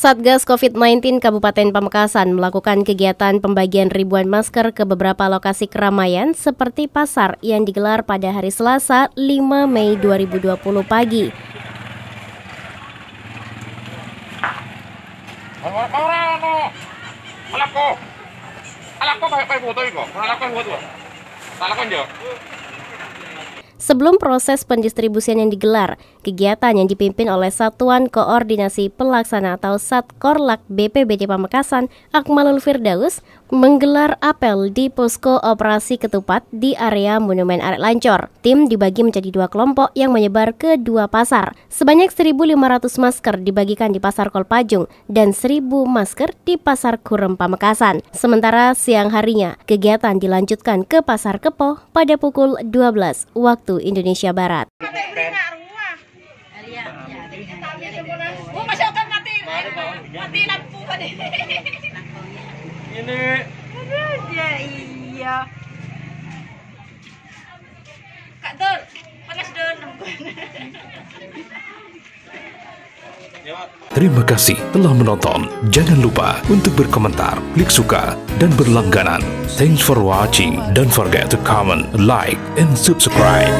Satgas COVID-19 Kabupaten Pamekasan melakukan kegiatan pembagian ribuan masker ke beberapa lokasi keramaian seperti pasar yang digelar pada hari Selasa 5 Mei 2020 pagi. Sebelum proses pendistribusian yang digelar, kegiatan yang dipimpin oleh Satuan Koordinasi Pelaksana atau Satkorlak BPBD Pamekasan, Akmalul Firdaus, menggelar apel di posko operasi ketupat di area Monumen Aret Lancor. Tim dibagi menjadi dua kelompok yang menyebar ke dua pasar. Sebanyak 1.500 masker dibagikan di Pasar Kolpajung dan 1.000 masker di Pasar Kurem Pamekasan. Sementara siang harinya, kegiatan dilanjutkan ke Pasar Kepo pada pukul 12 waktu waktu Indonesia Barat. Ini. iya. Terima kasih telah menonton. Jangan lupa untuk berkomentar, klik suka, dan berlangganan. Thanks for watching. Don't forget to comment, like, and subscribe.